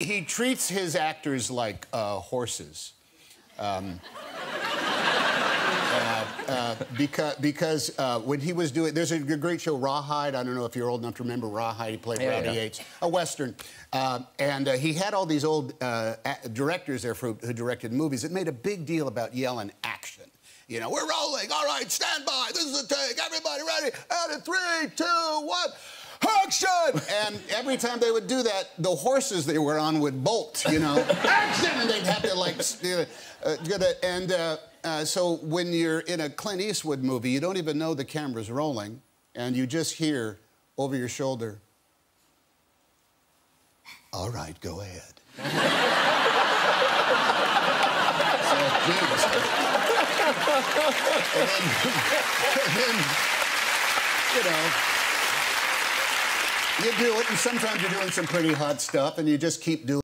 he treats his actors like uh, horses. Um, uh, uh, because because uh, when he was doing, there's a great show, Rawhide. I don't know if you're old enough to remember Rawhide. He played Yeah, Rowdy yeah. Yates, a western, uh, and uh, he had all these old uh, directors there for, who directed movies that made a big deal about yelling action. You know, we're rolling. All right, stand by. This is a take. Everybody ready? Out of three, two, one. Action! And every time they would do that, the horses they were on would bolt, you know. Action! And they'd have to, like, uh. And uh, uh, so when you're in a Clint Eastwood movie, you don't even know the camera's rolling, and you just hear over your shoulder, all right, go ahead. so, and you know, you do it, and sometimes you're doing some pretty hot stuff, and you just keep doing